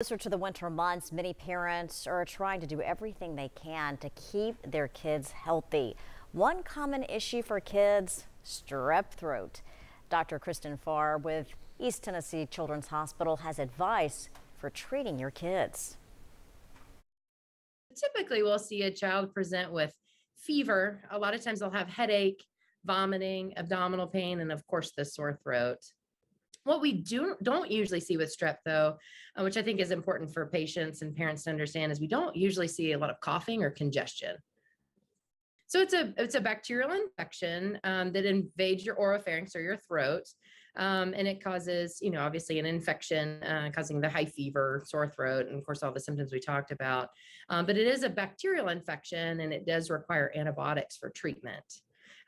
Closer to the winter months, many parents are trying to do everything they can to keep their kids healthy. One common issue for kids, strep throat. Dr. Kristin Farr with East Tennessee Children's Hospital has advice for treating your kids. Typically, we'll see a child present with fever. A lot of times they'll have headache, vomiting, abdominal pain, and of course the sore throat. What we do don't usually see with strep though, uh, which I think is important for patients and parents to understand is we don't usually see a lot of coughing or congestion. So it's a it's a bacterial infection um, that invades your oropharynx or your throat, um, and it causes you know obviously an infection uh, causing the high fever, sore throat, and of course all the symptoms we talked about. Um, but it is a bacterial infection, and it does require antibiotics for treatment.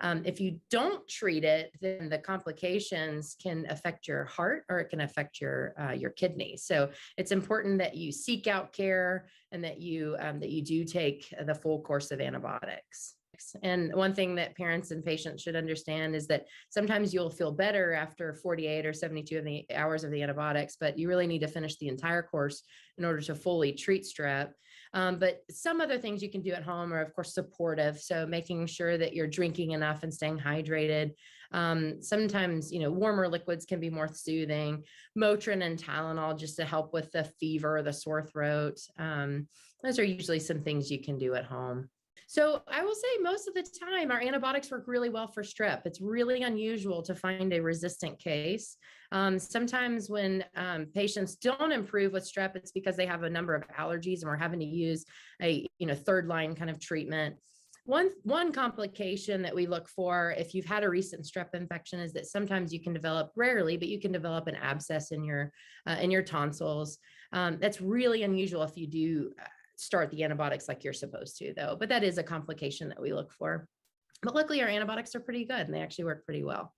Um, if you don't treat it, then the complications can affect your heart or it can affect your uh, your kidneys. So it's important that you seek out care and that you um, that you do take the full course of antibiotics. And one thing that parents and patients should understand is that sometimes you'll feel better after 48 or 72 of the hours of the antibiotics, but you really need to finish the entire course in order to fully treat strep. Um, but some other things you can do at home are, of course, supportive. So making sure that you're drinking enough and staying hydrated. Um, sometimes, you know, warmer liquids can be more soothing. Motrin and Tylenol just to help with the fever, the sore throat. Um, those are usually some things you can do at home. So I will say most of the time our antibiotics work really well for strep. It's really unusual to find a resistant case. Um, sometimes when um, patients don't improve with strep, it's because they have a number of allergies and we're having to use a you know third line kind of treatment. One, one complication that we look for if you've had a recent strep infection is that sometimes you can develop rarely, but you can develop an abscess in your uh, in your tonsils. Um, that's really unusual if you do uh, start the antibiotics like you're supposed to, though. But that is a complication that we look for. But luckily, our antibiotics are pretty good and they actually work pretty well.